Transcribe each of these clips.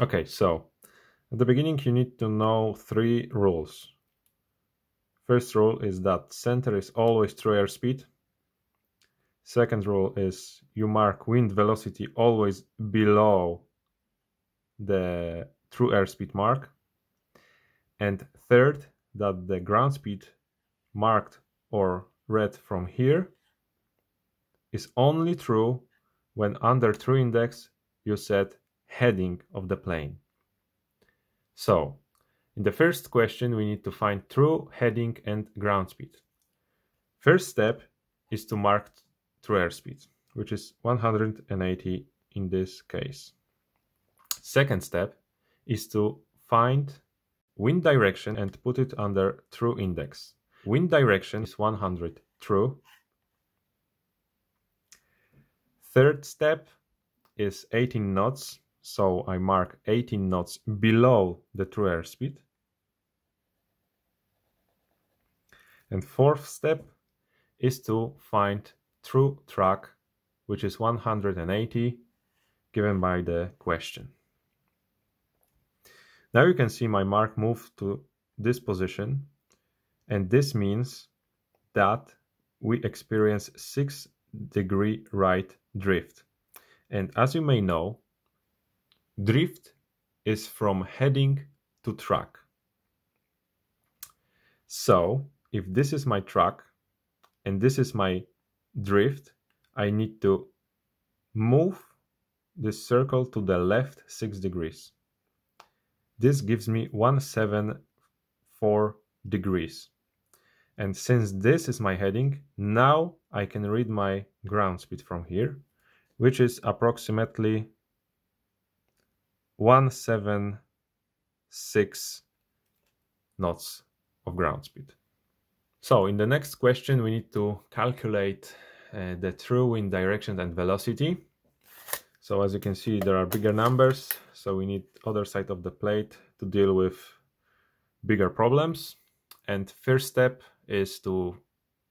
Okay, so at the beginning you need to know three rules. First rule is that center is always true airspeed. Second rule is you mark wind velocity always below the true airspeed mark. And third, that the ground speed marked or read from here is only true when under true index you set heading of the plane. So, in the first question, we need to find true heading and ground speed. First step is to mark true airspeed, which is 180 in this case. Second step is to find wind direction and put it under true index. Wind direction is 100 true. Third step is 18 knots so I mark 18 knots below the true airspeed. And fourth step is to find true track, which is 180 given by the question. Now you can see my mark move to this position and this means that we experience 6 degree right drift. And as you may know, Drift is from heading to track. So if this is my track and this is my drift, I need to move this circle to the left 6 degrees. This gives me 174 degrees. And since this is my heading, now I can read my ground speed from here, which is approximately 176 knots of ground speed. So in the next question, we need to calculate uh, the true wind direction and velocity. So as you can see, there are bigger numbers. So we need other side of the plate to deal with bigger problems. And first step is to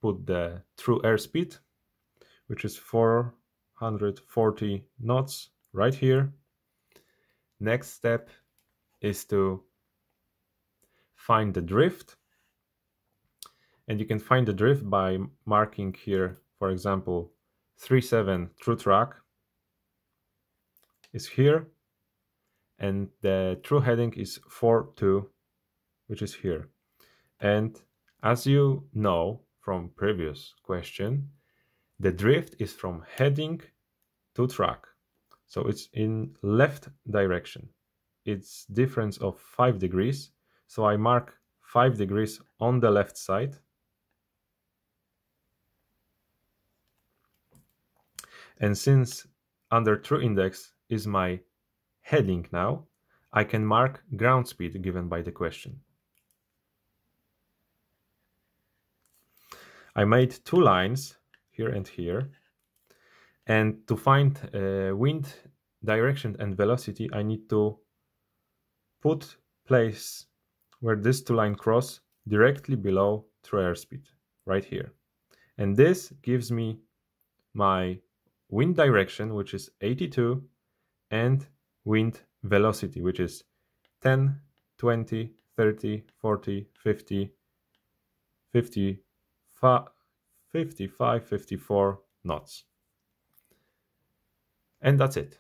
put the true airspeed, which is 440 knots right here Next step is to find the drift. And you can find the drift by marking here, for example, 37 true track is here. And the true heading is 42, which is here. And as you know from previous question, the drift is from heading to track. So it's in left direction. It's difference of 5 degrees. So I mark 5 degrees on the left side. And since under true index is my heading now, I can mark ground speed given by the question. I made two lines here and here and to find uh, wind direction and velocity, I need to put place where this two line cross directly below true airspeed, right here. And this gives me my wind direction, which is 82, and wind velocity, which is 10, 20, 30, 40, 50, 55, 55 54 knots. And that's it.